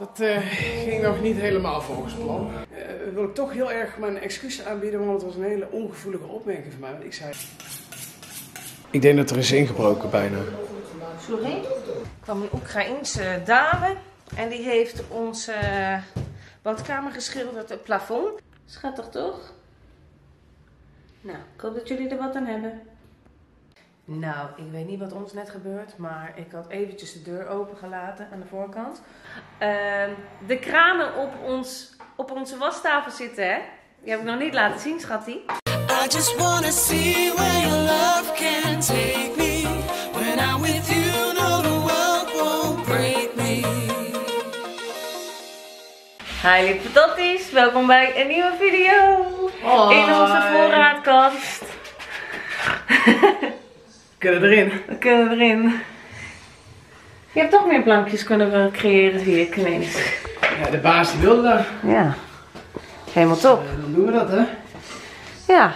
Dat eh, ging nog niet helemaal volgens plan. Eh, wil ik toch heel erg mijn excuses aanbieden, want het was een hele ongevoelige opmerking van mij. Want ik zei... Ik denk dat er is ingebroken bijna. Sorry? Er kwam een Oekraïense dame en die heeft onze badkamer geschilderd, het plafond. Schattig toch? Nou, ik hoop dat jullie er wat aan hebben. Nou, ik weet niet wat ons net gebeurt, maar ik had eventjes de deur opengelaten aan de voorkant. Ehm, de kranen op, ons, op onze wastafel zitten, hè? Die heb ik nog niet laten zien, schattie. I just wanna see where your love can take me. When I'm with you, no, the world won't break me. Hi lieve patatties, welkom bij een nieuwe video in onze voorraadkast. Kunnen erin. We kunnen erin. Je hebt toch meer plankjes kunnen creëren, zie ik ineens. Ja, de baas die wilde dat. Ja, helemaal top. Eh, dan doen we dat, hè? Ja.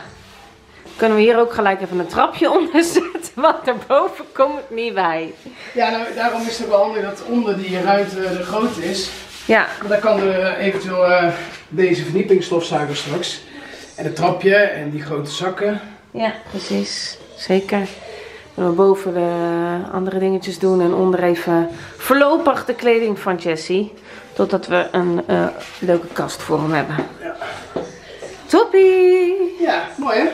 Kunnen we hier ook gelijk even een trapje onder zetten, want daarboven kom ik niet bij. Ja, nou, daarom is het wel handig dat onder die ruimte de grote is. Ja, Want dan kan er eventueel eh, deze verdieping stofzuigen straks. En het trapje en die grote zakken. ja, precies. Zeker. We boven de andere dingetjes doen en onder even voorlopig de kleding van Jessie. Totdat we een eh, leuke kast voor hem hebben. Ja. Toppie! Ja, mooi hè?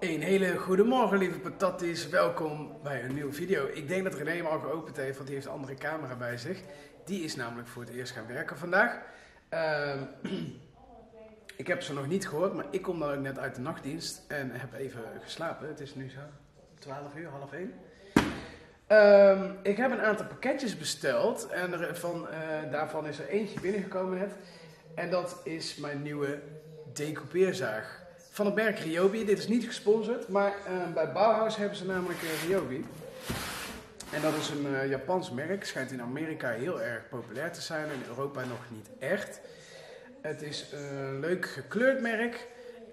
Een hele goede morgen lieve patatties, welkom bij een nieuwe video. Ik denk dat René hem al geopend heeft, want die heeft een andere camera bij zich. Die is namelijk voor het eerst gaan werken vandaag. Ehm, ik heb ze nog niet gehoord, maar ik kom dan ook net uit de nachtdienst en heb even geslapen. Het is nu zo 12 uur, half 1. Ehm, ik heb een aantal pakketjes besteld en van, eh, daarvan is er eentje binnengekomen net. En dat is mijn nieuwe decoupeerzaag. Van het merk Ryobi. Dit is niet gesponsord, maar eh, bij Bauhaus hebben ze namelijk uh, Ryobi. En dat is een eh, Japans merk. Schijnt in Amerika heel erg populair te zijn. In Europa nog niet echt. Het is een leuk gekleurd merk.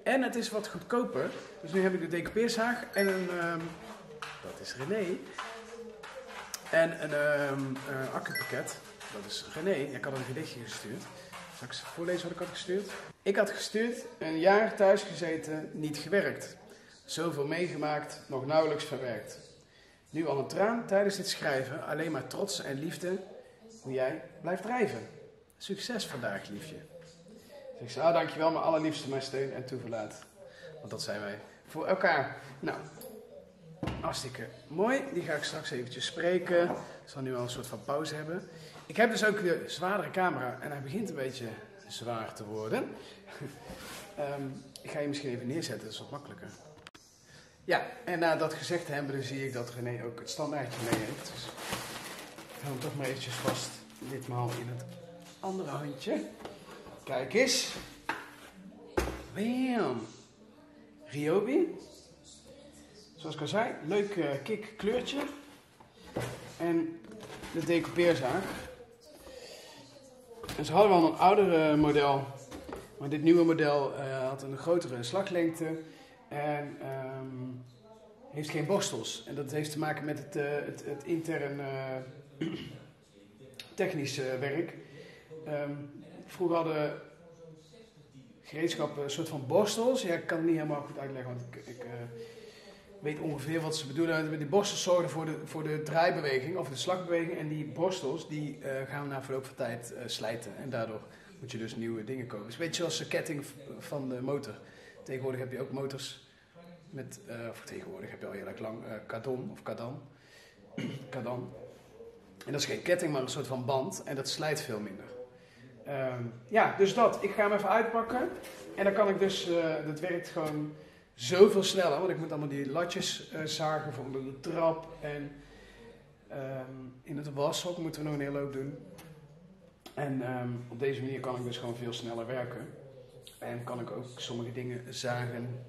En het is wat goedkoper. Dus nu heb ik de decoupeerzaag en een... ehm, dat is René. En een ehm eh, accupakket. Dat is René. Ik had een gedichtje gestuurd. Zal ik eens voorlezen wat ik had gestuurd? Ik had gestuurd, een jaar thuis gezeten, niet gewerkt. Zoveel meegemaakt, nog nauwelijks verwerkt. Nu al een traan tijdens dit schrijven, alleen maar trots en liefde, hoe jij blijft drijven. Succes vandaag, liefje. Ik zei, ah, dankjewel, mijn allerliefste, mijn steun en toeverlaat. Want dat zijn wij voor elkaar. Nou, hartstikke mooi. Die ga ik straks eventjes spreken. Ik zal nu al een soort van pauze hebben. Ik heb dus ook de zwaardere camera en hij begint een beetje zwaar te worden. Ehm, ik ga je misschien even neerzetten, dat is wat makkelijker. Ja, en na dat gezegd te hebben, zie ik dat René ook het standaardje mee heeft. Dus ik hou hem toch maar eventjes vast, ditmaal in het andere handje. Kijk eens. Bam. Ryobi. Zoals ik al zei, leuk eh, kik kleurtje. En de decoupeerzaag. En ze hadden wel een ouder model. Maar dit nieuwe model eh, had een grotere slaglengte. En ehm, heeft geen borstels. En dat heeft te maken met het, eh, het, het intern eh, technisch eh, werk. Ehm, vroeger hadden gereedschappen een soort van borstels. Ja, ik kan het niet helemaal goed uitleggen, want ik, ik eh, weet ongeveer wat ze bedoelen. Die borstels zorgen voor de, voor de draaibeweging of de slagbeweging. En die borstels die, eh, gaan na verloop van tijd eh, slijten. En daardoor moet je dus nieuwe dingen kopen. Is een beetje zoals de ketting van de motor. Tegenwoordig heb je ook motors met, of tegenwoordig heb je al heel erg lang, cardon of cardan. cardan. En dat is geen ketting, maar een soort van band. En dat slijt veel minder. Ehm, ja, dus dat. Ik ga hem even uitpakken. En dan kan ik dus, eh dat werkt gewoon zoveel sneller. Want ik moet allemaal die latjes eh, zagen voor de trap. En ehm, in het washok moeten we nog een hele hoop doen. En ehm, op deze manier kan ik dus gewoon veel sneller werken. En kan ik ook sommige dingen zagen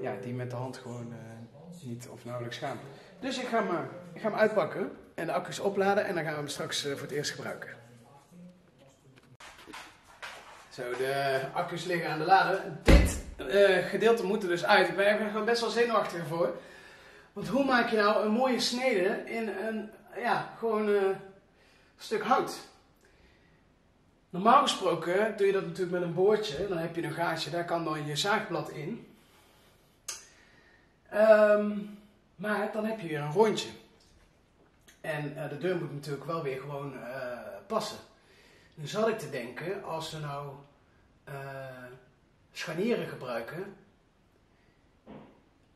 ja, die met de hand gewoon eh, niet of nauwelijks gaan. Dus ik ga, hem, ik ga hem uitpakken en de accu's opladen en dan gaan we hem straks voor het eerst gebruiken. Zo, de accu's liggen aan de lader. Dit eh, gedeelte moet er dus uit. Ik ben er gewoon best wel zenuwachtig voor. Want hoe maak je nou een mooie snede in een, ja, gewoon eh, stuk hout. Normaal gesproken doe je dat natuurlijk met een boordje. Dan heb je een gaatje, daar kan dan je zaagblad in. Ehm, maar dan heb je weer een rondje. En eh, de deur moet natuurlijk wel weer gewoon passen. Nu zat ik te denken, als we nou eh, scharnieren gebruiken,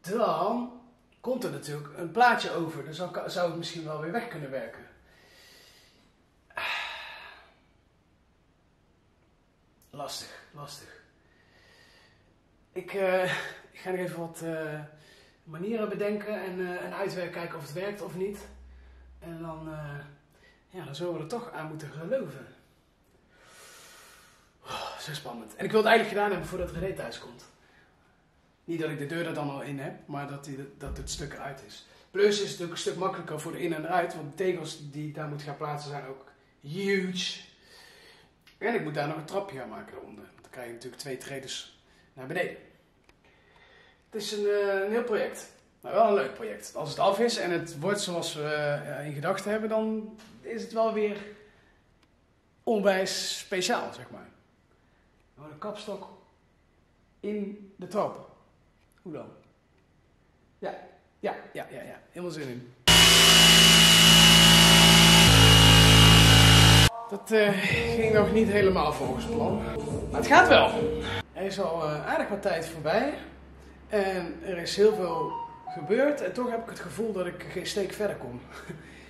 dan komt er natuurlijk een plaatje over. Dan zou, het misschien wel weer weg kunnen werken. Lastig, lastig. Ik, eh, ik ga nog even wat eh, manieren bedenken en, eh, en uitwerken, kijken of het werkt of niet. En dan, ja, dan zullen we er toch aan moeten geloven. Oh, zo spannend. En ik wil het eigenlijk gedaan hebben voordat René thuis komt. Niet dat ik de deur er dan al in heb, maar dat, die, dat het stuk eruit is. Plus is het natuurlijk een stuk makkelijker voor de in en eruit, want de tegels die ik daar moet gaan plaatsen zijn ook huge. En ik moet daar nog een trapje gaan maken. Want dan krijg je natuurlijk twee tredes naar beneden. Het is een, eh, een heel project. Maar wel een leuk project. Als het af is en het wordt zoals we eh, in gedachten hebben, dan is het wel weer onwijs speciaal, zeg maar. Nou, een kapstok in de trap. Hoe dan? Ja, ja, ja, ja, ja. Helemaal zin in. Dat eh, ging nog niet helemaal volgens plan. Maar het gaat wel. Er is al eh, aardig wat tijd voorbij. En er is heel veel gebeurd. En toch heb ik het gevoel dat ik geen steek verder kom.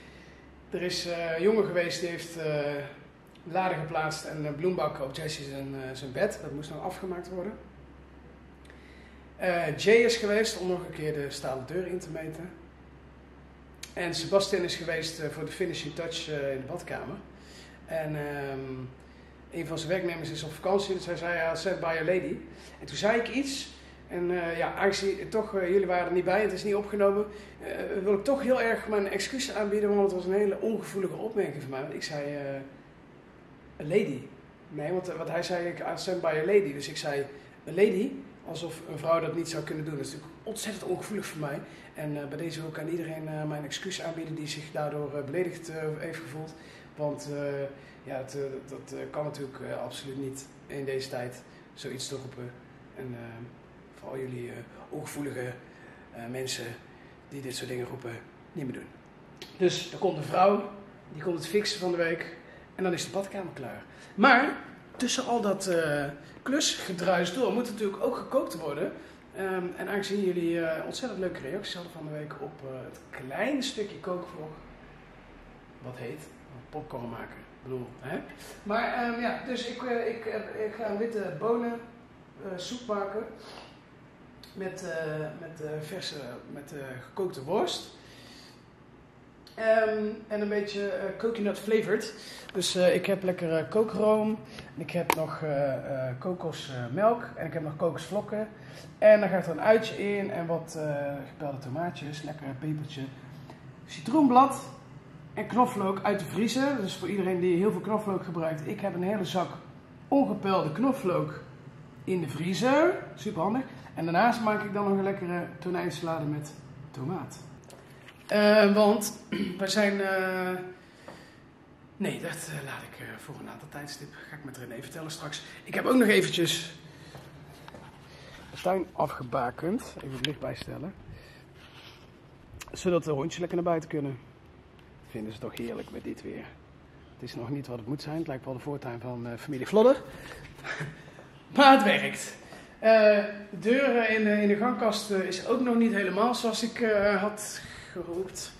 er is eh, een jongen geweest die heeft laden geplaatst en uh, bloembakken op Jesse zijn, eh, zijn bed. Dat moest nog afgemaakt worden. Eh, Jay is geweest om nog een keer de stalen deur in te meten. En Sebastian is geweest eh, voor de finishing touch eh, in de badkamer. En ehm, een van zijn werknemers is op vakantie, dus hij zei, ja, send by a lady. En toen zei ik iets, en eh, ja, aangezien toch, eh, jullie waren er niet bij, het is niet opgenomen, eh, wil ik toch heel erg mijn excuses aanbieden, want het was een hele ongevoelige opmerking van mij. Want ik zei, eh a lady. Nee, want wat hij zei, ik send by a lady. Dus ik zei, a lady, alsof een vrouw dat niet zou kunnen doen. Dat is natuurlijk ontzettend ongevoelig voor mij. En eh, bij deze wil ik aan iedereen eh, mijn excuus aanbieden die zich daardoor eh, beledigd heeft gevoeld. Want ja, het, dat kan natuurlijk absoluut niet in deze tijd zoiets te roepen. En eh, vooral jullie ongevoelige mensen die dit soort dingen roepen, niet meer doen. Dus er komt een vrouw, die komt het fixen van de week en dan is de badkamer klaar. Maar tussen al dat eh, klusgedruis door moet natuurlijk ook gekookt worden. Ehm, en aangezien jullie eh, ontzettend leuke reacties hadden van de week op eh, het kleine stukje kookvlog, wat heet, popcorn maken. Ik bedoel, hè? Maar ehm, ja, dus ik, ik, ik ga een witte bonen soep maken met, met verse, met gekookte worst. Ehm, en een beetje eh, coconut flavored. Dus eh, ik heb lekker eh, kookroom. En ik heb nog eh, kokosmelk. en ik heb nog kokosvlokken. En dan gaat er een uitje in. En wat gepelde tomaatjes. Lekker pepertje. Citroenblad. En knoflook uit de vriezer. Dus voor iedereen die heel veel knoflook gebruikt. Ik heb een hele zak ongepelde knoflook in de vriezer. Super handig. En daarnaast maak ik dan nog een lekkere tonijnsalade met tomaat. Eh, want wij zijn. eh, Nee, dat eh, laat ik voor een later tijdstip. Ga ik met René vertellen straks. Ik heb ook nog eventjes. de tuin afgebakend. Even het licht bijstellen. Zodat de hondjes lekker naar buiten kunnen. Vinden ze toch heerlijk met dit weer. Het is nog niet wat het moet zijn. Het lijkt wel de voortuin van familie Vlodder. maar het werkt. De deur eh, in de, in de gangkast is ook nog niet helemaal zoals ik had gehoopt.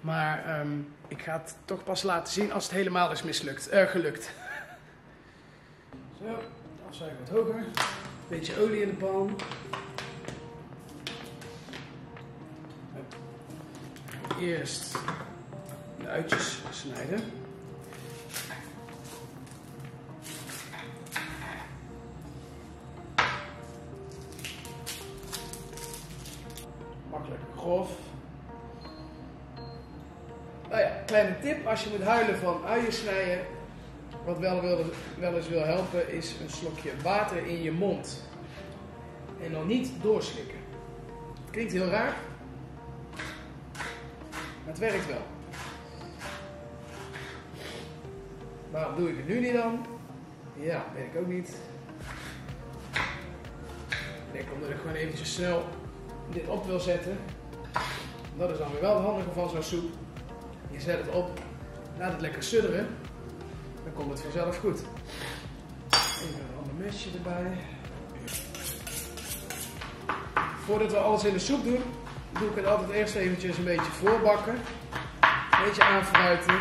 Maar ehm, ik ga het toch pas laten zien als het helemaal is mislukt, eh, gelukt. Zo, afzuigen wat hoger. Beetje olie in de pan. Eerst de uitjes snijden. Kleine tip als je moet huilen van uien snijden. Wat wel, wel eens wil helpen is een slokje water in je mond. En dan niet doorslikken. Klinkt heel raar. Maar het werkt wel. Waarom doe ik het nu niet dan? Ja, weet ik ook niet. Ik denk omdat ik gewoon eventjes snel dit op wil zetten. Dat is dan weer wel het handige van zo'n soep. Je zet het op, laat het lekker sudderen. Dan komt het vanzelf goed. Even een ander mesje erbij. Voordat we alles in de soep doen, doe ik het altijd eerst eventjes een beetje voorbakken. Een beetje aanfruiten.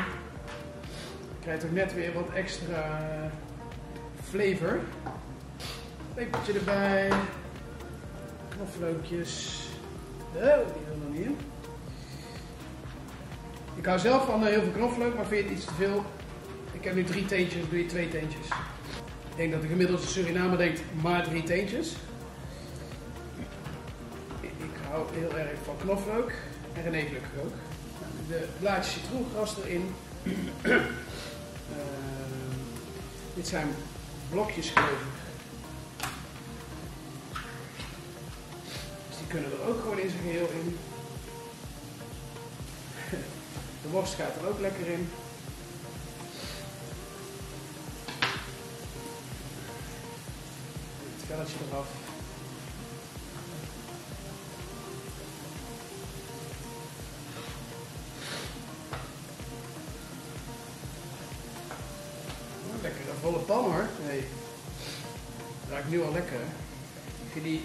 Krijgt ook net weer wat extra flavor. Pepertje erbij. Knoflookjes. Oh, die wil nog niet. Ik hou zelf van eh, heel veel knoflook, maar vind het iets te veel? Ik heb nu drie teentjes, doe je twee teentjes. Ik denk dat de gemiddelde Surinamer denkt, maar drie teentjes. Ik hou heel erg van knoflook en René gelukkig ook. De blaadjes citroengras erin. Ehm, dit zijn blokjes geloof. Dus die kunnen er ook gewoon in zijn geheel in. De worst gaat er ook lekker in. Het velletje eraf. Oh, Lekker een volle pan hoor. Nee. Ruikt nu al lekker. Die, die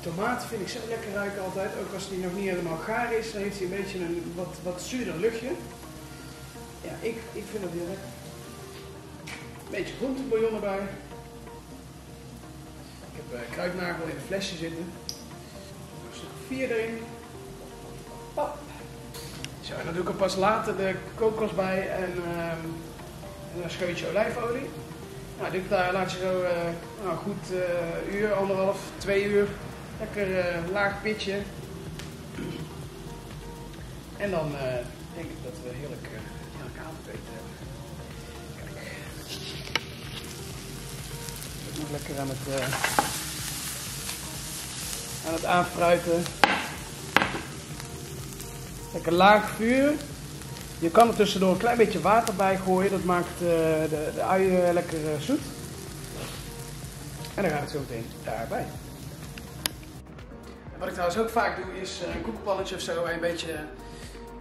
tomaat vind ik zo lekker ruiken altijd. Ook als die nog niet helemaal gaar is, dan heeft hij een beetje een wat, wat zuurder luchtje. Ja, ik, ik vind dat heel lekker. Een beetje groentebouillon erbij. Ik heb eh, kruidnagel in een flesje zitten. Een vier erin. Zo, en dan doe ik er pas later de kokos bij en, ehm, en een scheutje olijfolie. Nou, dit daar laat je zo eh, nou, goed eh uur, anderhalf, twee uur. Lekker eh, laag pitje. En dan eh, denk ik dat we heerlijk, eh heerlijk avondeten hebben. Kijk. Ik nog lekker aan het, aan het aanfruiten. Lekker laag vuur. Je kan er tussendoor een klein beetje water bij gooien. Dat maakt de, de uien lekker zoet. En dan gaat het zo meteen daarbij. Wat ik trouwens ook vaak doe is eh, een koekenpannetje of zo je een beetje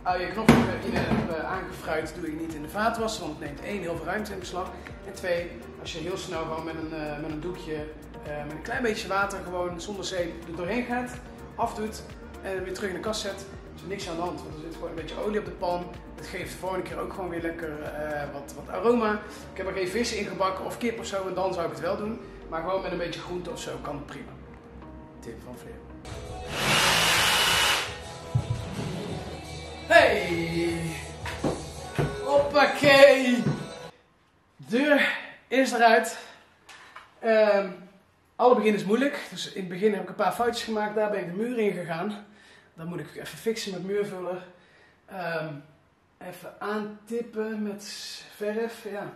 uien knoflook in hebt eh, aangefruit. Doe ik niet in de vaatwasser, want het neemt één heel veel ruimte in beslag. En twee, als je heel snel gewoon met een, eh, met een doekje, eh, met een klein beetje water gewoon zonder zeep er doorheen gaat, afdoet en weer terug in de kast zet. is er niks aan de hand, want er zit gewoon een beetje olie op de pan. Het geeft de volgende keer ook gewoon weer lekker eh, wat, wat aroma. Ik heb er geen vis in gebakken of kip of zo en dan zou ik het wel doen. Maar gewoon met een beetje groente of zo kan het prima. Tip van Vleer. Hey! Hoppakee! Deur is eruit. Ehm, alle begin is moeilijk. Dus in het begin heb ik een paar foutjes gemaakt. Daar ben ik de muur in gegaan. Dan moet ik even fixen met muurvuller. Ehm, even aantippen met verf. Ja.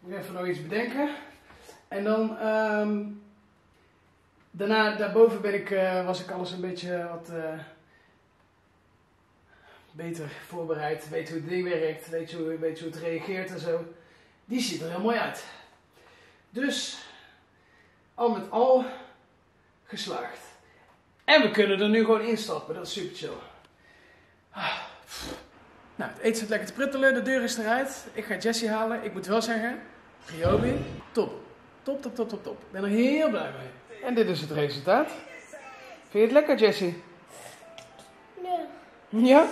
Moet even nog iets bedenken. En dan... ehm, daarna, daarboven ben ik, eh, was ik alles een beetje wat... eh, beter voorbereid, weet hoe het ding werkt, weet hoe, weet hoe het reageert en zo. Die ziet er heel mooi uit. Dus, al met al, geslaagd. En we kunnen er nu gewoon instappen, dat is super chill. Ah. Nou, het eten zit lekker te pruttelen, de deur is eruit. Ik ga Jessie halen. Ik moet wel zeggen, Ryobi, top. Top, top, top, top, top. Ik ben er heel blij mee. En dit is het resultaat. Vind je het lekker, Jessie? Nee. Ja?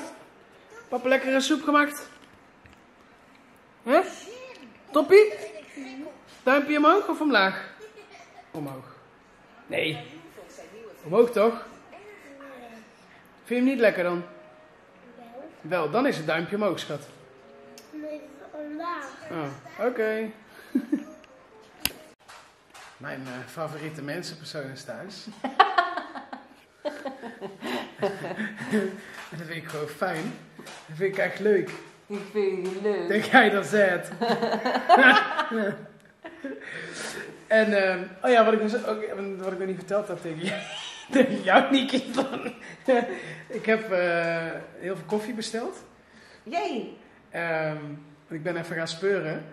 Papa lekkere soep gemaakt? Hè? Toppie? Duimpje omhoog of omlaag? Omhoog. Nee. Omhoog toch? Vind je hem niet lekker dan? Wel, dan is het duimpje omhoog, schat. Nee, vandaag. Oh, oké. Mijn eh, favoriete mensenpersoon is thuis. Dat vind ik gewoon fijn. Dat vind ik echt leuk. Ik vind je leuk. Denk jij dat zet? en, ehm, oh ja, wat ik, dus ook, wat ik nog niet verteld heb tegen jou, tegen jou Niki, ik heb eh, heel veel koffie besteld. Jee. Want ik ben even gaan speuren.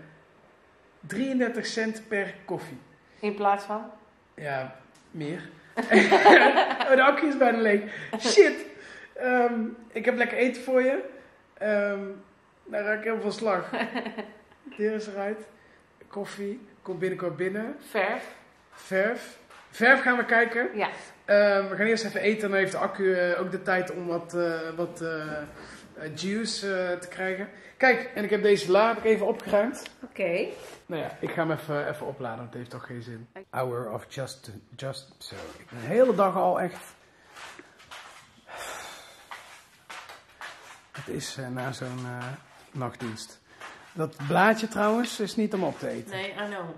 33 cent per koffie. In plaats van? Ja, meer. oh, de accu is bijna leeg. Shit. Ehm, ik heb lekker eten voor je. Ehm daar raak ik heel veel slag. Deur is eruit. Koffie. Komt binnenkort binnen. Verf. Verf. Verf gaan we kijken. Ja. Ehm, we gaan eerst even eten. Dan heeft de accu eh, ook de tijd om wat, eh, wat eh, juice eh, te krijgen. Kijk, en ik heb deze la heb ik even opgeruimd. Oké. Nou ja, ik ga hem even, even opladen, want het heeft toch geen zin. Hour of just, just so. Ik ben de hele dag al echt... Het is eh, na zo'n eh, nachtdienst. Dat blaadje trouwens is niet om op te eten. Nee, I know.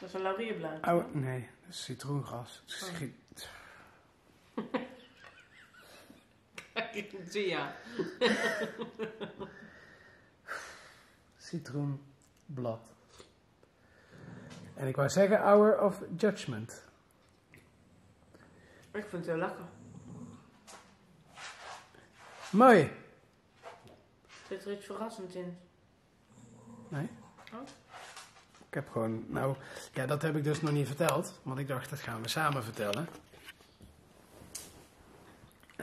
Dat is een laurierblaad. Oude, nee, dat is citroengas. Het is Oh. ja. citroenblad. En ik wou zeggen hour of judgment. Ik vind het heel lekker. Mooi. Zit er iets verrassends in? Nee? Oh. Ik heb gewoon, nou, ja, dat heb ik dus nog niet verteld. Want ik dacht, dat gaan we samen vertellen.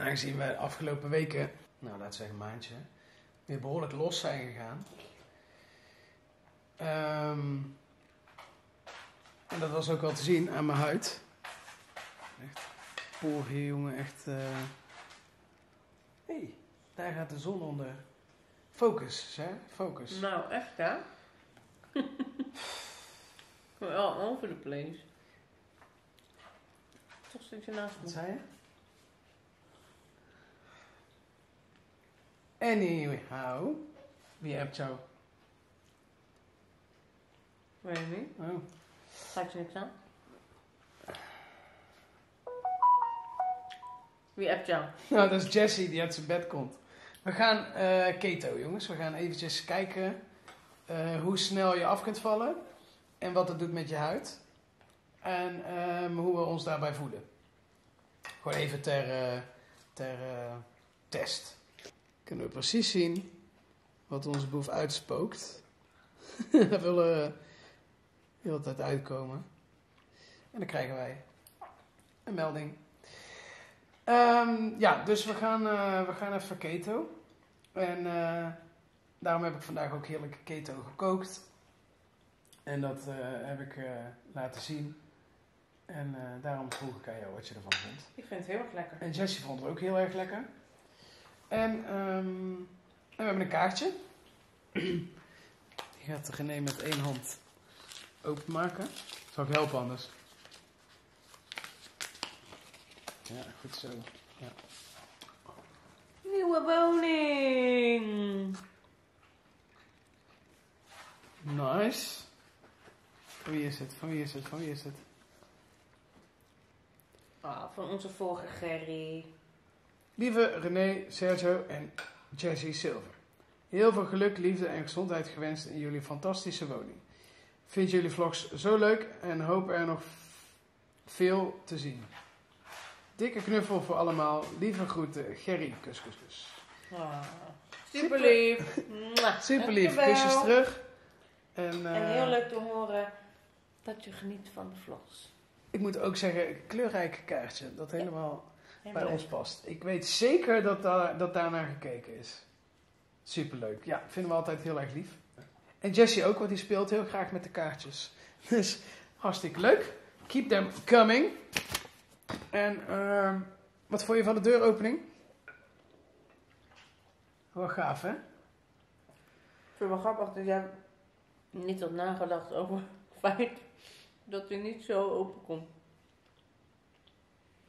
En aangezien we de afgelopen weken, nou laten we zeggen een maandje, weer behoorlijk los zijn gegaan. Ehm, en dat was ook wel te zien aan mijn huid. Echt, hier jongen, echt... Hé, hey, daar gaat de zon onder. Focus, hè? Focus. Nou, echt hè? Wel over the place. Toch zit je naast Wat me. zei je? Anyhow, wie hebt jou? Weet je niet? Oh. Gaat je niks aan? Wie appt jou? Nou, dat is Jessie die uit zijn bed komt. We gaan eh, keto, jongens. We gaan eventjes kijken eh, hoe snel je af kunt vallen en wat het doet met je huid. En ehm, hoe we ons daarbij voelen. Gewoon even ter, eh, ter test. Kunnen we precies zien wat onze boef uitspookt. Daar willen we de hele tijd uitkomen. En dan krijgen wij een melding. Ehm, ja, dus we gaan, eh, we gaan even keto. En eh, daarom heb ik vandaag ook heerlijke keto gekookt. En dat eh, heb ik laten zien. En daarom vroeg ik aan jou wat je ervan vond. Ik vind het heel erg lekker. En Jessie vond het ook heel erg lekker. En, ehm, en we hebben een kaartje. Die gaat René met één hand openmaken. Zal ik helpen anders? Ja, goed zo. Nieuwe woning! Nice. Van wie is het? Van wie is het? Van wie is het? Ah, van onze vorige Gerry. Lieve René, Sergio en Jessie Silver. Heel veel geluk, liefde en gezondheid gewenst in jullie fantastische woning. Vind jullie vlogs zo leuk en hoop er nog veel te zien. Dikke knuffel voor allemaal. Lieve groeten, Gerry. Kus, kus, kus. Ah, super lief. Super lief. Kusjes terug. En, En eh, heel leuk te horen dat je geniet van de vlogs. ik moet ook zeggen, kleurrijke kaartje. Dat Helemaal bij ons past. Ik weet zeker dat, daar dat daarnaar gekeken is. Superleuk. Ja, vinden we altijd heel erg lief. En Jessie ook, want die speelt heel graag met de kaartjes. Dus hartstikke leuk. Keep them coming. En ehm, wat vond je van de deuropening? Wel gaaf, hè? Ik vind het wel grappig dat jij niet had nagedacht over het feit dat hij niet zo open komt.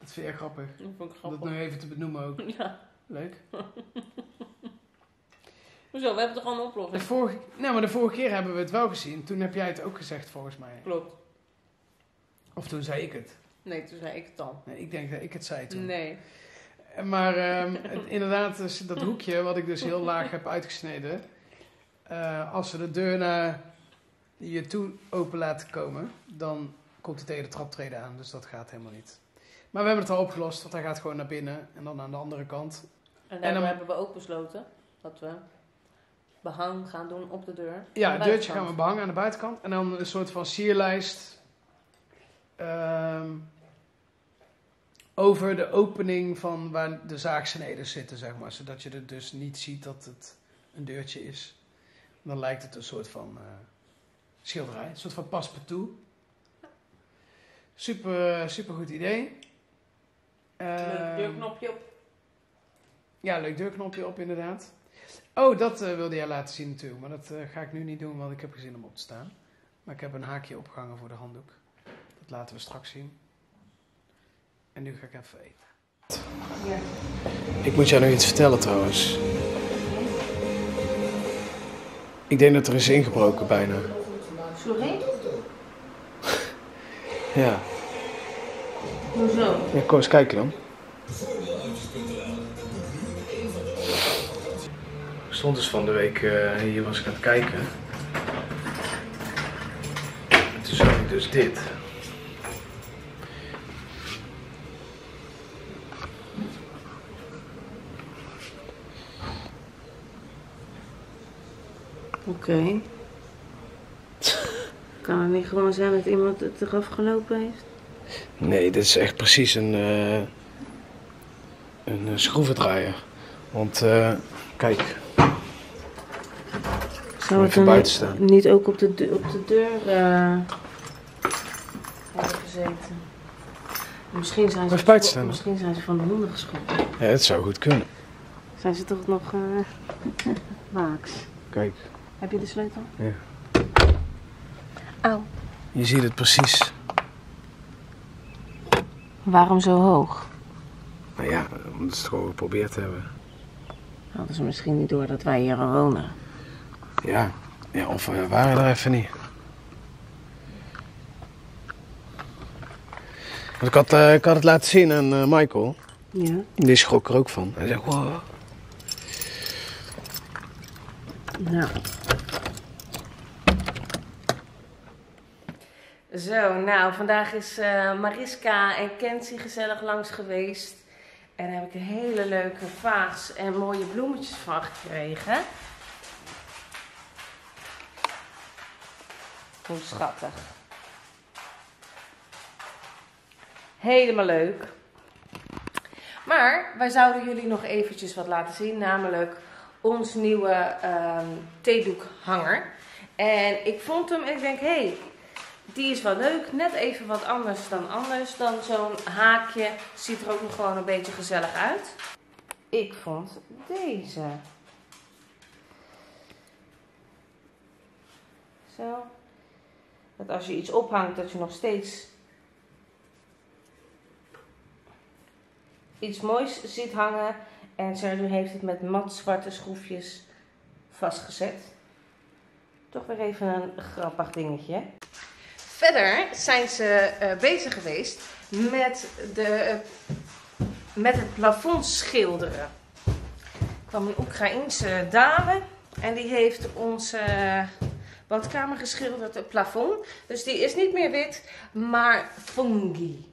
Dat vind je erg grappig. Dat vond ik Om dat grappig. nu even te benoemen ook. Ja, Leuk. hoezo? We hebben het gewoon een De oplossing. vorige, nou, maar de vorige keer hebben we het wel gezien. Toen heb jij het ook gezegd, volgens mij. Klopt. Of toen zei ik het. Nee, toen zei ik het al. Nee, ik denk dat ik het zei toen. Nee. Maar ehm, het- inderdaad, dus dat hoekje wat ik dus heel laag heb uitgesneden. eh, als we de deur naar je toe open laten komen, dan komt hij tegen de traptreden aan. Dus dat gaat helemaal niet. Maar we hebben het al opgelost, want hij gaat gewoon naar binnen. En dan aan de andere kant. En daarom dan- hebben we ook besloten dat we behang gaan doen op de deur. Ja, het de deurtje gaan we behangen aan de buitenkant. En dan een soort van sierlijst ehm, over de opening van waar de zaagsneden zitten, zeg maar. Zodat je er dus niet ziet dat het een deurtje is. Dan lijkt het een soort van eh, schilderij, een soort van paspartout. Super, super goed idee. Leuk Ehm, deurknopje op. ja, leuk deurknopje op inderdaad. Oh, dat eh, wilde jij laten zien natuurlijk. Maar dat eh, ga ik nu niet doen, want ik heb geen zin om op te staan. Maar ik heb een haakje opgehangen voor de handdoek. Dat laten we straks zien. En nu ga ik even eten. Ja. Ik moet jou nog iets vertellen trouwens. Ik denk dat er is ingebroken bijna. Sorry? Ja. Hoezo? Ja, kom eens kijken dan. Ik stond dus van de week eh, hier was ik aan het kijken. En toen zag ik dus dit. Oké. Kan het niet gewoon zijn dat iemand het eraf gelopen heeft? Nee, dit is echt precies een, eh, een eh, schroevendraaier. Want eh, kijk, Zou Even buiten staan. niet ook op de, deur- op de deur hebben gezeten? Misschien zijn, ze staan. misschien zijn ze van de honden geschoten. ja, het zou goed kunnen. Zijn ze toch nog eh waaks? Kijk, Heb je de sleutel? Ja. Auw. je ziet het precies. Waarom zo hoog? Nou ja, omdat ze het gewoon geprobeerd hebben. Hadden ze misschien niet door dat wij hier al wonen. Ja, ja of we waren er even niet. Want ik had, eh, ik had het laten zien aan eh, Michael. Ja. Die schrok er ook van. Hij zegt, wow. Nou. Zo, nou, vandaag is eh, Mariska en Kenzie gezellig langs geweest. En daar heb ik een hele leuke vaas en mooie bloemetjes van gekregen. Hoe schattig. Helemaal leuk. Maar wij zouden jullie nog eventjes wat laten zien, namelijk ons nieuwe ehm theedoekhanger. En ik vond hem ik denk, hé, hey, die is wel leuk. Net even wat anders dan anders. Dan zo'n haakje. Ziet er ook nog gewoon een beetje gezellig uit. Ik vond deze. Zo. Dat als je iets ophangt, dat je nog steeds iets moois ziet hangen. En Sergio heeft het met mat zwarte schroefjes vastgezet. Toch weer even een grappig dingetje. Verder zijn ze eh, bezig geweest met, de, met het plafond schilderen. Er kwam een Oekraïense dame en die heeft onze badkamer geschilderd, het plafond. Dus die is niet meer wit, maar fungi.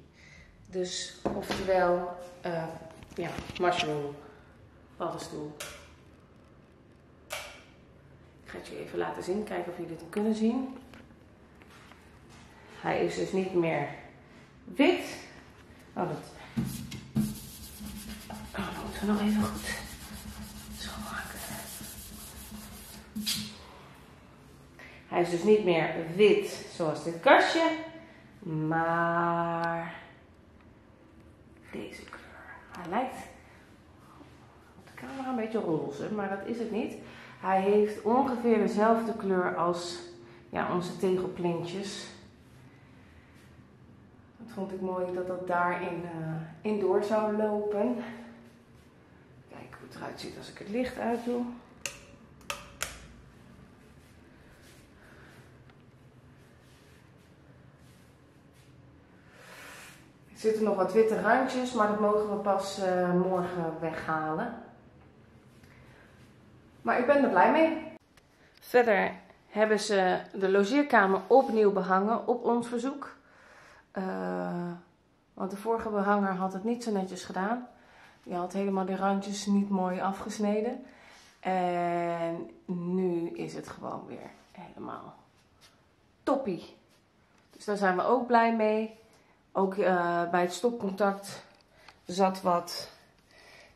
Dus oftewel, eh, ja, mushroom, paddenstoel. Ik ga het je even laten zien, kijken of jullie het kunnen zien. Hij is dus niet meer wit. Oh, dat. Oh, moeten we nog even goed schoonmaken. Hij is dus niet meer wit zoals dit kastje, maar deze kleur. Hij lijkt op de camera een beetje roze, maar dat is het niet. Hij heeft ongeveer dezelfde kleur als ja, onze tegelplintjes. Vond ik mooi dat dat daarin eh in door zou lopen. Kijk hoe het eruit ziet als ik het licht uitdoe. Er zitten nog wat witte randjes, maar dat mogen we pas eh, morgen weghalen. Maar ik ben er blij mee. Verder hebben ze de logeerkamer opnieuw behangen op ons verzoek. Eh, want de vorige behanger had het niet zo netjes gedaan. Die had helemaal die randjes niet mooi afgesneden. En nu is het gewoon weer helemaal toppie. Dus daar zijn we ook blij mee. Ook eh, bij het stopcontact zat wat.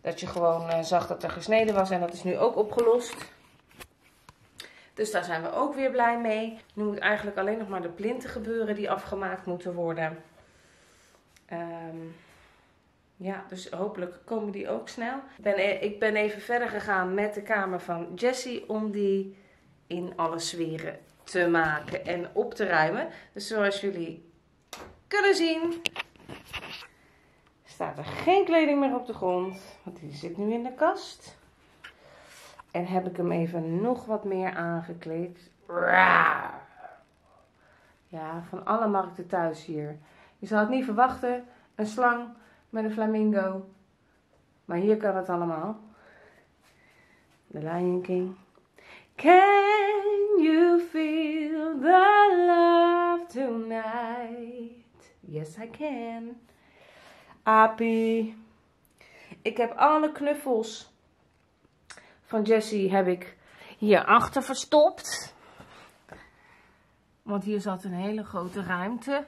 Dat je gewoon eh, zag dat er gesneden was. En dat is nu ook opgelost. Dus daar zijn we ook weer blij mee. Nu moet eigenlijk alleen nog maar de plinten gebeuren die afgemaakt moeten worden. Ehm, ja, dus hopelijk komen die ook snel. Ik ben, e- ik ben even verder gegaan met de kamer van Jessie om die in alle sferen te maken en op te ruimen. Dus zoals jullie kunnen zien, staat er geen kleding meer op de grond, want die zit nu in de kast. En heb ik hem even nog wat meer aangekleed. Ja, van alle markten thuis hier. Je zou het niet verwachten, een slang met een flamingo. Maar hier kan het allemaal. The Lion King. Can you feel the love tonight? Yes, I can. Apie. Ik heb alle knuffels van Jessie heb ik hierachter verstopt. Want hier zat een hele grote ruimte.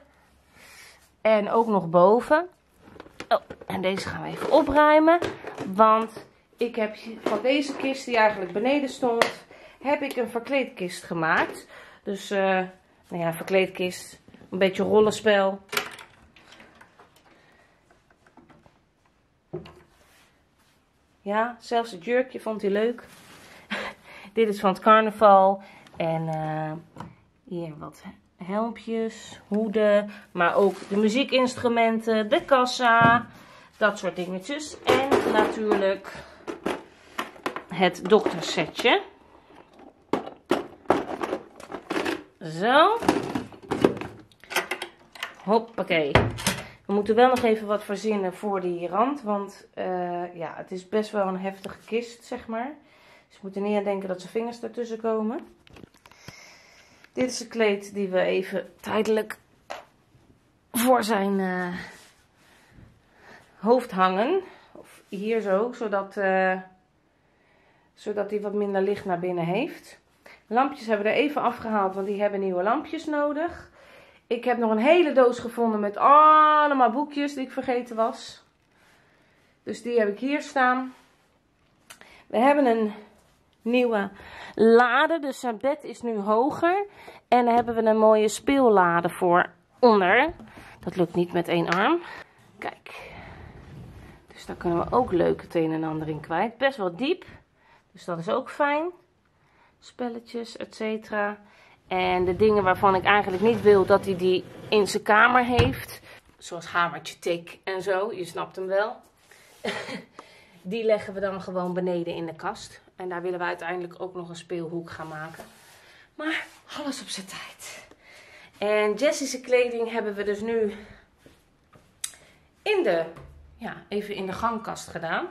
En ook nog boven. Oh, en deze gaan we even opruimen. Want ik heb van deze kist die eigenlijk beneden stond, heb ik een verkleedkist gemaakt. Dus, eh, nou ja, verkleedkist. Een beetje rollenspel. Ja, zelfs het jurkje vond hij leuk. Dit is van het carnaval. En eh, hier wat helmpjes, hoeden. Maar ook de muziekinstrumenten, de kassa. Dat soort dingetjes. En natuurlijk het doktersetje. Zo. Hoppakee. We moeten wel nog even wat verzinnen voor die rand. Want eh, ja, het is best wel een heftige kist, zeg maar. Dus we moeten niet aan denken dat zijn vingers ertussen komen. Dit is een kleed die we even tijdelijk voor zijn eh, hoofd hangen. Of hier zo, zodat, eh, zodat hij wat minder licht naar binnen heeft. Lampjes hebben we er even afgehaald, want die hebben nieuwe lampjes nodig. Ik heb nog een hele doos gevonden met allemaal boekjes die ik vergeten was. Dus die heb ik hier staan. We hebben een nieuwe lade, dus zijn bed is nu hoger. En daar hebben we een mooie speellade voor onder. Dat lukt niet met één arm. Kijk. Dus daar kunnen we ook leuk het een en ander in kwijt. Best wel diep. Dus dat is ook fijn. Spelletjes, et cetera. En de dingen waarvan ik eigenlijk niet wil dat hij die in zijn kamer heeft. Zoals hamertje tik en zo. Je snapt hem wel. die leggen we dan gewoon beneden in de kast. En daar willen we uiteindelijk ook nog een speelhoek gaan maken. Maar alles op zijn tijd. En Jessie's kleding hebben we dus nu in de, ja, even in de gangkast gedaan.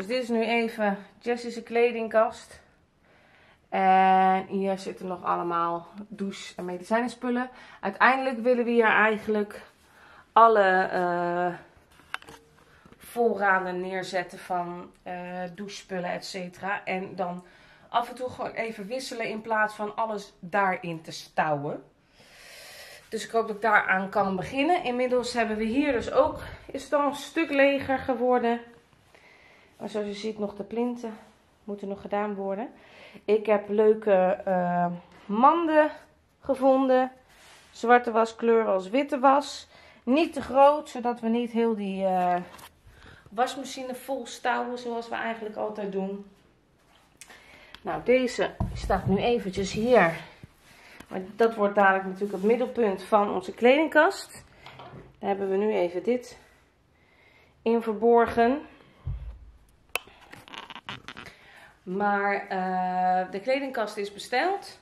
Dus dit is nu even Jessie's kledingkast. En hier zitten nog allemaal douche- en medicijnspullen. Uiteindelijk willen we hier eigenlijk alle uh, voorraden neerzetten van uh, douchespullen, et cetera. En dan af en toe gewoon even wisselen in plaats van alles daarin te stouwen. Dus ik hoop dat ik daaraan kan beginnen. Inmiddels hebben we hier dus ook, is het al een stuk leger geworden. Maar zoals je ziet nog de plinten moeten nog gedaan worden. Ik heb leuke uh, manden gevonden. Zwarte was kleur als witte was. Niet te groot, zodat we niet heel die uh, wasmachine vol stouwen zoals we eigenlijk altijd doen. Nou, deze staat nu eventjes hier. Maar dat wordt dadelijk natuurlijk het middelpunt van onze kledingkast. Daar hebben we nu even dit in verborgen. Maar uh, de kledingkast is besteld.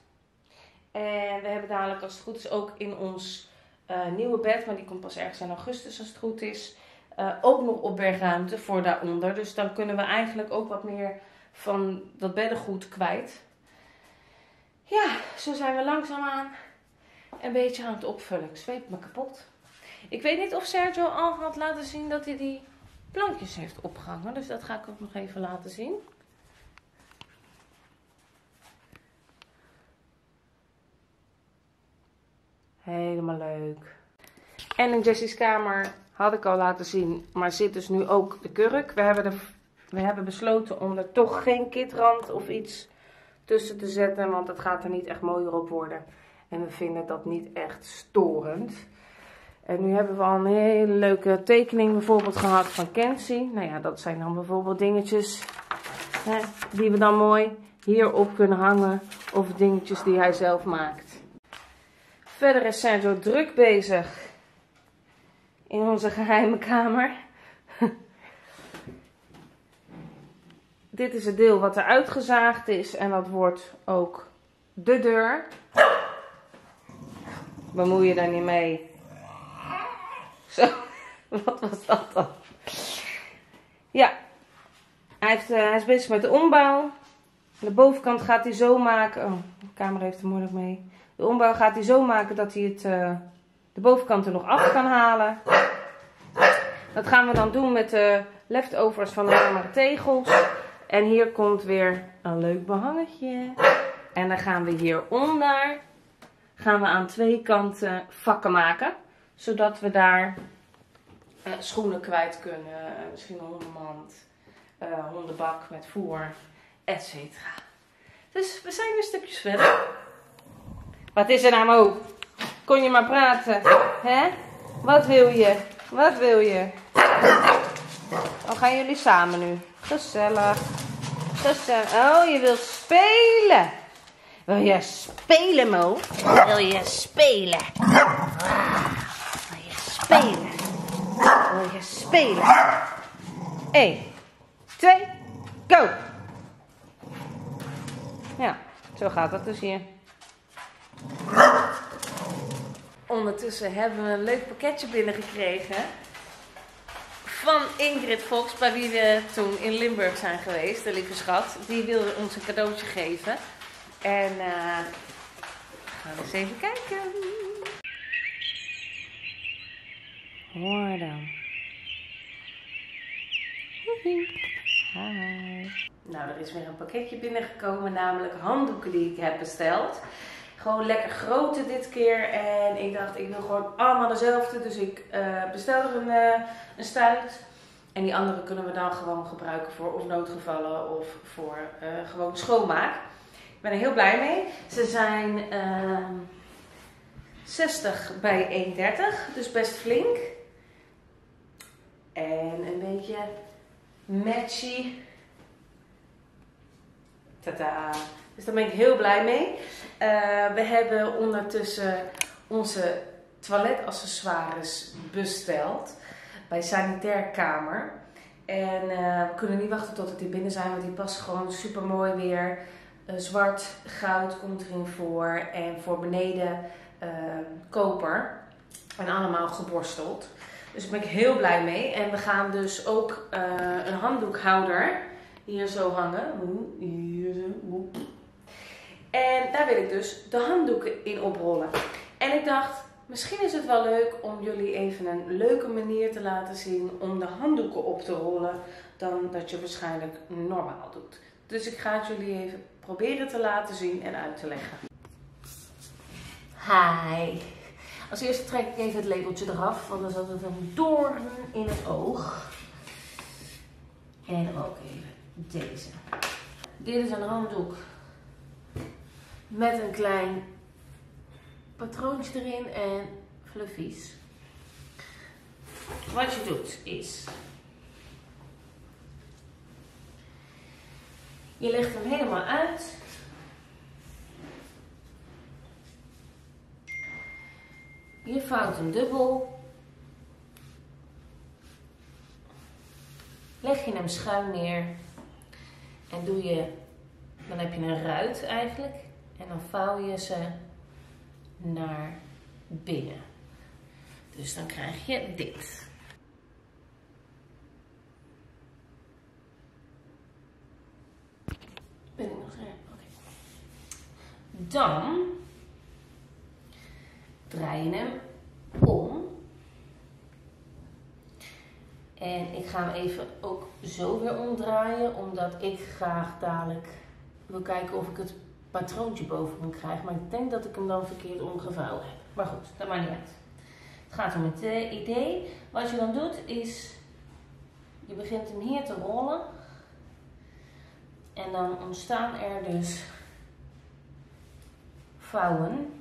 En we hebben dadelijk, als het goed is, ook in ons uh, nieuwe bed, maar die komt pas ergens in augustus als het goed is, uh, ook nog opbergruimte voor daaronder. Dus dan kunnen we eigenlijk ook wat meer van dat beddengoed kwijt. Ja, zo zijn we langzaamaan een beetje aan het opvullen. Ik zweep me kapot. Ik weet niet of Sergio al had laten zien dat hij die plankjes heeft opgehangen. Dus dat ga ik ook nog even laten zien. Helemaal leuk. En in Jessie's kamer had ik al laten zien, maar zit dus nu ook de kurk. We hebben, de, we hebben besloten om er toch geen kitrand of iets tussen te zetten, want het gaat er niet echt mooier op worden. En we vinden dat niet echt storend. En nu hebben we al een hele leuke tekening bijvoorbeeld gehad van Kenzie. Nou ja, dat zijn dan bijvoorbeeld dingetjes hè, die we dan mooi hierop kunnen hangen. Of dingetjes die hij zelf maakt. Verder is Sergio druk bezig in onze geheime kamer. Dit is het deel wat er uitgezaagd is en dat wordt ook de deur. Bemoei je daar niet mee. Zo, wat was dat dan? Ja, hij, heeft, eh, hij is bezig met de ombouw. De bovenkant gaat hij zo maken. Oh, de camera heeft er moeilijk mee. De ombouw gaat hij zo maken dat hij het, eh, de bovenkant er nog af kan halen. Dat gaan we dan doen met de leftovers van de marmeren tegels. En hier komt weer een leuk behangetje. En dan gaan we hieronder gaan we aan twee kanten vakken maken. Zodat we daar eh, schoenen kwijt kunnen. eh, misschien een hondenmand, eh, hondenbak met voer, etc. Dus we zijn weer stukjes verder. Wat is er nou, Mo? Kon je maar praten, hè? Wat wil je? Wat wil je? Dan gaan jullie samen nu. Gezellig. Gezellig. Oh, je wilt spelen. Wil je spelen, Mo? Wil je spelen? Wil je spelen? Wil je spelen? 1, 2, go! Ja, zo gaat dat dus hier. Ondertussen hebben we een leuk pakketje binnengekregen. Van Ingrid Fox, bij wie we toen in Limburg zijn geweest, de lieve schat. Die wilde ons een cadeautje geven. En we gaan eens even kijken. Hoor dan. Hi. Nou, er is weer een pakketje binnengekomen, namelijk handdoeken die ik heb besteld. Gewoon lekker grote dit keer. En ik dacht, ik wil gewoon allemaal dezelfde. Dus ik eh, bestel er een, eh, een stuit. En die andere kunnen we dan gewoon gebruiken voor of noodgevallen of voor eh, gewoon schoonmaak. Ik ben er heel blij mee. Ze zijn ehm 60 bij 1,30. Dus best flink. En een beetje matchy. Tada. Dus daar ben ik heel blij mee. Eh, we hebben ondertussen onze toiletaccessoires besteld bij Sanitair Kamer. En eh, we kunnen niet wachten tot het die binnen zijn, want die past gewoon super mooi weer. Eh, zwart, goud komt erin voor en voor beneden koper. En allemaal geborsteld. Dus daar ben ik heel blij mee. En we gaan dus ook een handdoekhouder hier zo hangen. Hier zo. En daar wil ik dus de handdoeken in oprollen. En ik dacht, misschien is het wel leuk om jullie even een leuke manier te laten zien om de handdoeken op te rollen dan dat je waarschijnlijk normaal doet. Dus ik ga het jullie even proberen te laten zien en uit te leggen. Hi. Als eerste trek ik even het labeltje eraf, want dan zat het een doorn in het oog. En ook even deze. Dit is een handdoek met een klein patroontje erin en fluffies. Wat je doet is. Je legt hem helemaal uit. Je vouwt hem dubbel. Leg je hem schuin neer. En doe je, dan heb je een ruit eigenlijk. En dan vouw je ze naar binnen. Dus dan krijg je dit. Ben ik nog scherp? Oké. Dan draai je hem om. En ik ga hem even ook zo weer omdraaien, omdat ik graag dadelijk wil kijken of ik het patroontje boven hem krijg. Maar ik denk dat ik hem dan verkeerd omgevouwen heb. Maar goed, dat maakt niet uit. Het gaat om het eh, idee. Wat je dan doet is, je begint hem hier te rollen. En dan ontstaan er dus vouwen.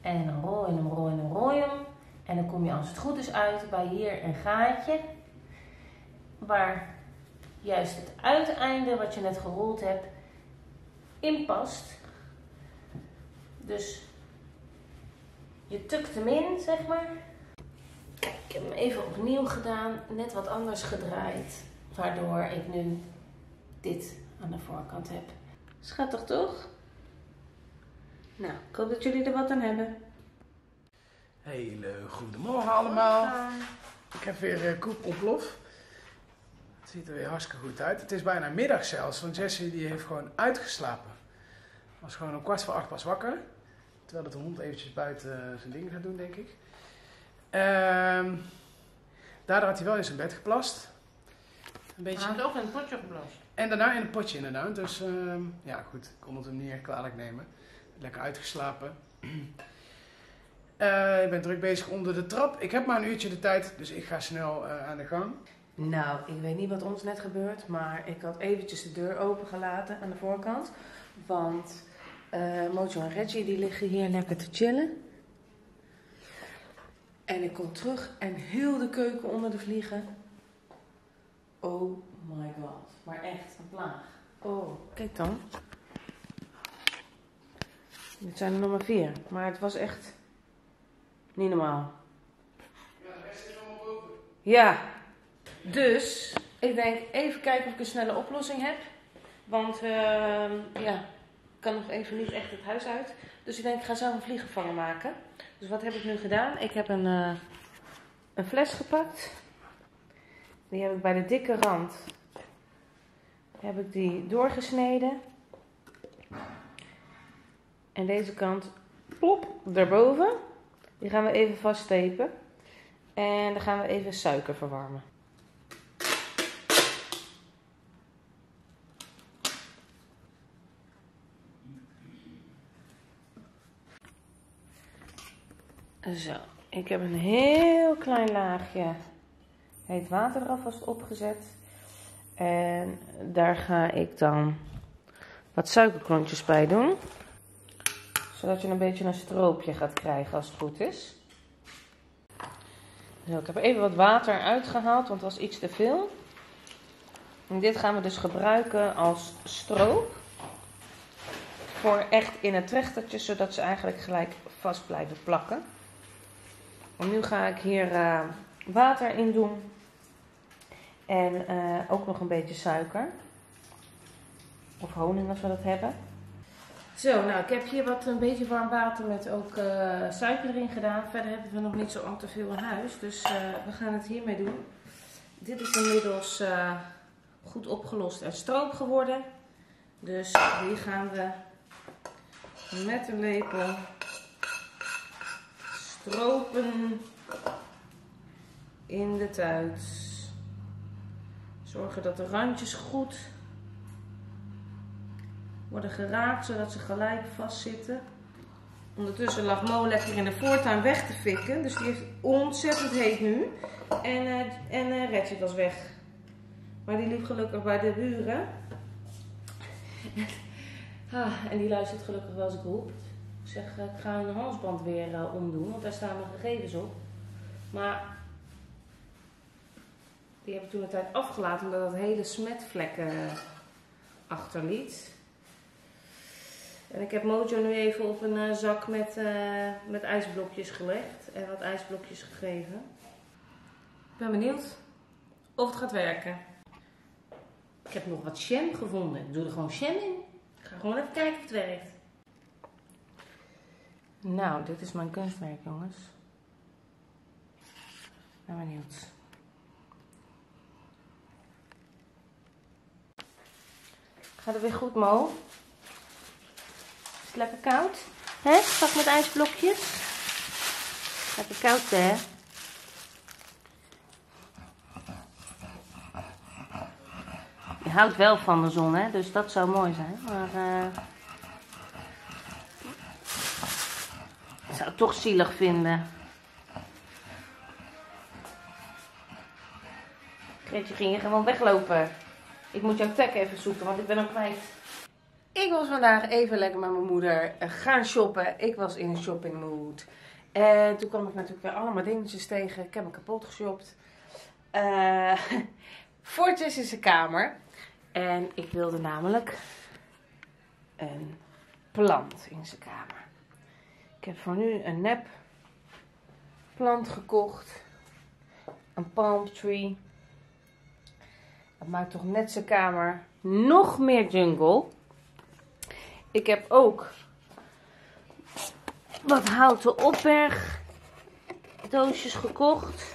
En dan rol je hem, rol je hem, rol je hem. En dan kom je als het goed is uit bij hier een gaatje. Waar juist het uiteinde wat je net gerold hebt in past. Dus je tukt hem in, zeg maar. Kijk, ik heb hem even opnieuw gedaan, net wat anders gedraaid. Waardoor ik nu dit aan de voorkant heb. Schattig toch? Nou, ik hoop dat jullie er wat aan hebben. Hele goedemorgen allemaal. Ik heb weer uh, koep ontplof. Het ziet er weer hartstikke goed uit. Het is bijna middag zelfs, want Jessie die heeft gewoon uitgeslapen. Was gewoon om kwart voor acht pas wakker. Terwijl de hond eventjes buiten zijn dingen gaat doen, denk ik. Ehm daardoor had hij wel in zijn bed geplast. Een beetje. Hij heeft ook in het potje geblast. En daarna in een potje inderdaad. Dus ehm, ja, goed. Ik kon het hem niet echt kwalijk nemen. Lekker uitgeslapen. Eh, ik ben druk bezig onder de trap. Ik heb maar een uurtje de tijd, dus ik ga snel eh, aan de gang. Nou, ik weet niet wat ons net gebeurt, maar ik had eventjes de deur opengelaten aan de voorkant. Want eh Mojo en Reggie die liggen hier lekker te chillen. En ik kom terug en heel de keuken onder de vliegen. Oh my god, maar echt een plaag. Oh, kijk dan. Dit zijn er nog maar vier, maar het was echt niet normaal. Ja, de rest is allemaal boven. Ja, dus ik denk even kijken of ik een snelle oplossing heb. Want ehm, ja, ik kan nog even niet echt het huis uit. Dus ik denk ik ga zelf een vliegenvanger maken. Dus wat heb ik nu gedaan? Ik heb een, eh, een fles gepakt. Die heb ik bij de dikke rand heb ik die doorgesneden. En deze kant, plop, daarboven. Die gaan we even vaststepen. En dan gaan we even suiker verwarmen. Zo, ik heb een heel klein laagje heet water er alvast opgezet. En daar ga ik dan wat suikerklontjes bij doen. Zodat je een beetje een stroopje gaat krijgen als het goed is. Zo, ik heb even wat water uitgehaald, want het was iets te veel. En dit gaan we dus gebruiken als stroop. Voor echt in het trechtertje, zodat ze eigenlijk gelijk vast blijven plakken. En nu ga ik hier eh, water in doen. En eh, ook nog een beetje suiker. Of honing als we dat hebben. Zo, nou ik heb hier wat een beetje warm water met ook eh, suiker erin gedaan. Verder hebben we nog niet zo al te veel in huis. Dus we gaan het hiermee doen. Dit is inmiddels goed opgelost en stroop geworden. Dus hier gaan we met een lepel stropen in de tuit. Zorgen dat de randjes goed worden geraakt, zodat ze gelijk vastzitten. Ondertussen lag Mo lekker in de voortuin weg te fikken. Dus die heeft ontzettend heet nu. En, eh en eh, Ratchet was weg. Maar die liep gelukkig bij de buren. ah, en die luistert gelukkig wel als ik roep. Zeg, eh, ik ga een halsband weer eh, omdoen, want daar staan mijn gegevens op. Maar die heb ik toen een tijd afgelaten, omdat het hele smetvlekken achterliet. En ik heb Mojo nu even op een eh, zak met, eh, met ijsblokjes gelegd en wat ijsblokjes gegeven. Ik ben benieuwd of het gaat werken. Ik heb nog wat jam gevonden. Ik doe er gewoon jam in. Ik ga gewoon even kijken of het werkt. Nou, dit is mijn kunstwerk, jongens. Ben benieuwd. Gaat het weer goed, Mo? Is het lekker koud? Hè? Zak met ijsblokjes? Lekker koud, hè? Je houdt wel van de zon, hè? Dus dat zou mooi zijn. Maar eh ik zou het toch zielig vinden. Greetje ging je gewoon weglopen. Ik moet jouw tag even zoeken, want ik ben hem kwijt. Ik was vandaag even lekker met mijn moeder eh, gaan shoppen. Ik was in een shopping mood. En toen kwam ik natuurlijk weer allemaal dingetjes tegen. Ik heb me kapot geshopt. Voor Jess in zijn kamer. En ik wilde namelijk een plant in zijn kamer. Ik heb voor nu een nep plant gekocht. Een palm tree. Dat maakt toch net zijn kamer nog meer jungle. Ik heb ook wat houten opbergdoosjes gekocht.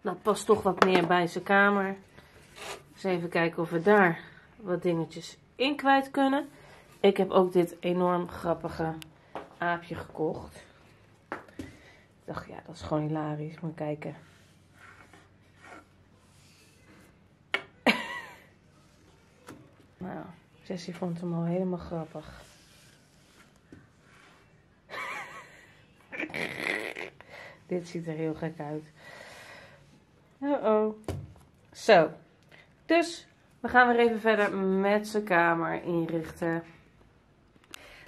Dat past toch wat meer bij zijn kamer. Dus even kijken of we daar wat dingetjes in kwijt kunnen. Ik heb ook dit enorm grappige aapje gekocht. Ik dacht, ja, dat is gewoon hilarisch. Moet kijken. nou, Jessie vond hem al helemaal grappig. Dit ziet er heel gek uit. Uh-oh. Zo. Dus, we gaan weer even verder met zijn kamer inrichten.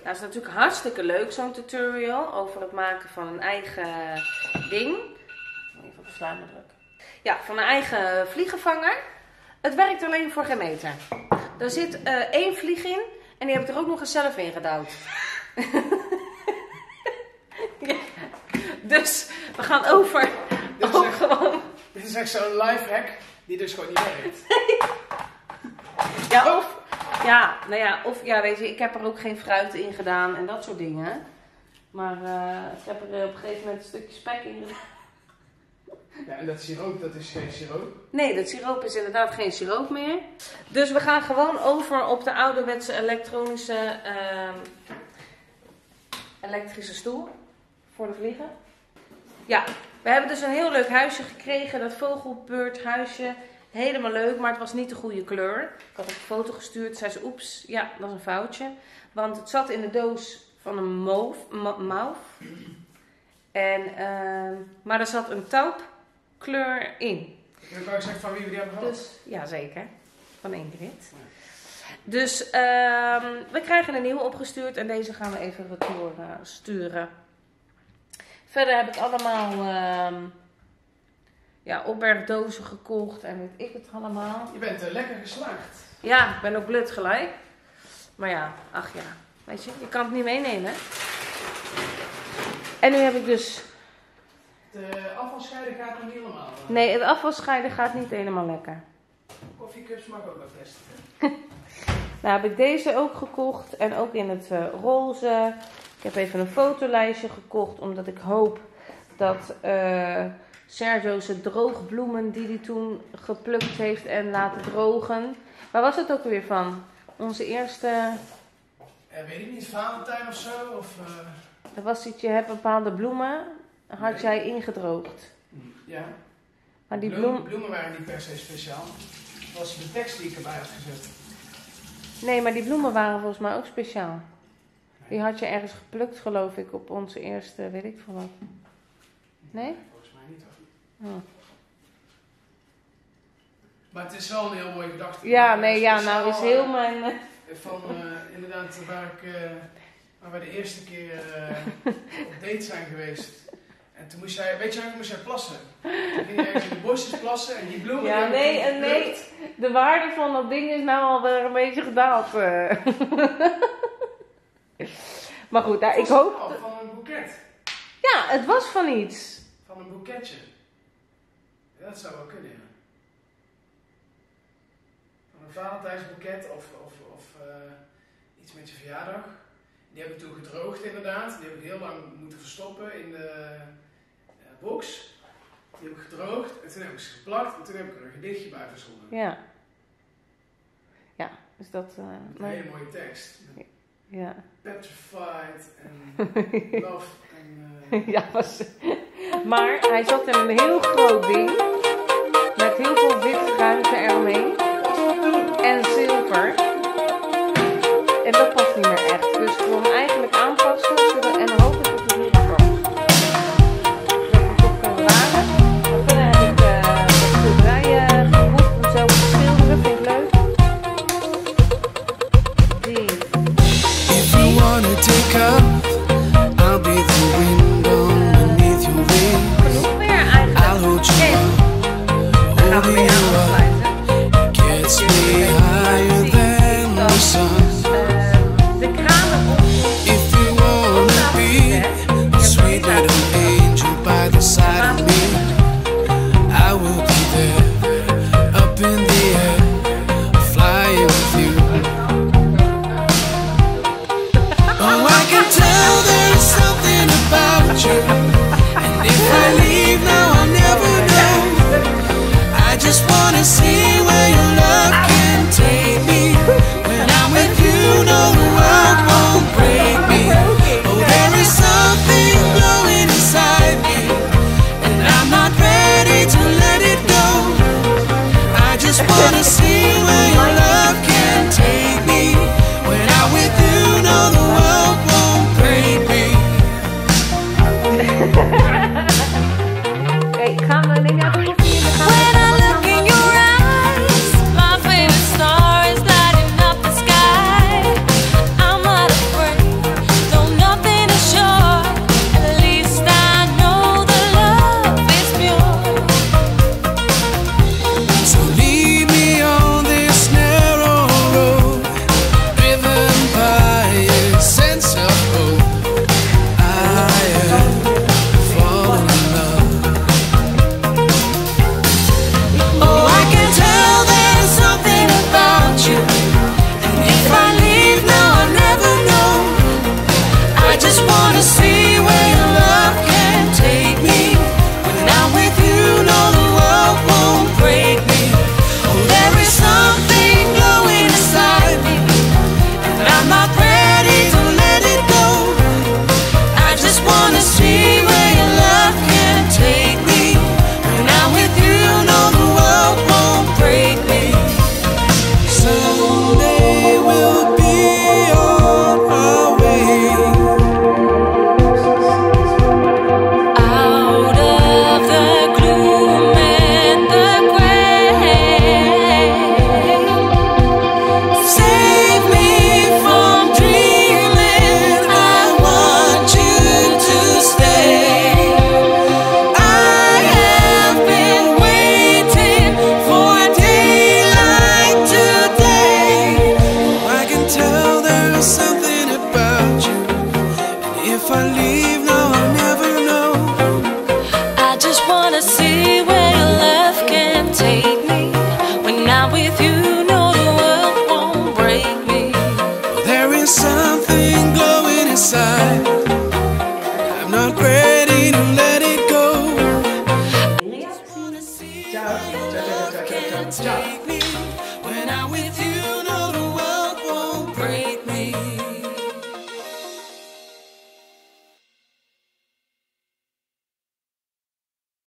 Nou, het is natuurlijk hartstikke leuk, zo'n tutorial over het maken van een eigen ding. Even op de drukken. Ja, van een eigen vliegenvanger. Het werkt alleen voor geen meter. Er zit eh, één vlieg in en die heb ik er ook nog eens zelf in gedouwd. Ja. Dus we gaan over. Dit is Ook echt- gewoon. Dit is echt zo'n life hack die dus gewoon niet werkt. Ja, of, ja, nou ja, of ja, weet je, ik heb er ook geen fruit in gedaan en dat soort dingen. Maar eh, ik heb er eh, op een gegeven moment een stukje spek in gedaan. Ja, en dat siroop, dat is geen siroop. Nee, dat siroop is inderdaad geen siroop meer. Dus we gaan gewoon over op de ouderwetse elektronische ehm, elektrische stoel voor de vliegen. Ja, we hebben dus een heel leuk huisje gekregen, dat vogelbeurthuisje. Helemaal leuk, maar het was niet de goede kleur. Ik had een foto gestuurd, zei ze, oeps, ja, dat is een foutje. Want het zat in de doos van een mauve. ma- mauve. En, ehm, maar er zat een taupkleur in. Kan ik zeggen van wie we die hebben gehad. Dus, ja, zeker. Van Ingrid. Dus ehm, we krijgen een nieuwe opgestuurd en deze gaan we even retour eh, sturen. Verder heb ik allemaal ehm, ja, opbergdozen gekocht en weet ik het allemaal. Je bent eh, lekker geslaagd. Ja, ik ben ook blut gelijk. Maar ja, ach ja, weet je, je kan het niet meenemen. En nu heb ik dus... De afvalscheiden gaat nog niet helemaal. eh. Nee, het afvalscheiden gaat niet helemaal lekker. Koffiecups mag ook wel testen. Nou heb ik deze ook gekocht en ook in het eh, roze. Ik heb even een fotolijstje gekocht omdat ik hoop dat eh Sergio zijn droogbloemen die hij toen geplukt heeft en laten drogen. Waar was het ook weer van? Onze eerste, Eh, weet ik niet, Valentijn of zo? Of, eh, er was iets, je hebt bepaalde bloemen, had Nee. jij ingedroogd. ja. Maar die Bloem- bloem, bloemen waren niet per se speciaal. Dat was de tekst die ik erbij had gezet. nee, maar die bloemen waren volgens mij ook speciaal. Die had je ergens geplukt geloof ik op onze eerste, weet ik veel wat. Nee? Maar het is wel een heel mooie gedachte. Ja, nee, ja, nou is heel eh, mijn... eh, Van eh, inderdaad waar, ik, eh, waar we de eerste keer eh, op date zijn geweest. En toen moest jij, weet je, toen moest jij plassen. Toen ging je ergens in de bosjes plassen en die bloemen. Ja, nee, en nee. De waarde van dat ding is nou alweer een beetje gedaald. maar goed, nou, ik hoop... Van een boeket. Ja, het was van iets. Van een boeketje. Dat zou wel kunnen. Van een Valentijnsboeket of, of, of eh, iets met je verjaardag. Die heb ik toen gedroogd, inderdaad. Die heb ik heel lang moeten verstoppen in de eh, box. Die heb ik gedroogd en toen heb ik ze geplakt en toen heb ik er een gedichtje bij verzonnen. Ja. Ja, dus dat. Uh, een hele mooie tekst. Ja. Petrified and love en. ja, was. Maar hij zat in een heel groot ding. Met heel veel wit ruimte eromheen. En zilver. En dat past niet meer echt. Dus ik wil hem eigenlijk aanpassen. We en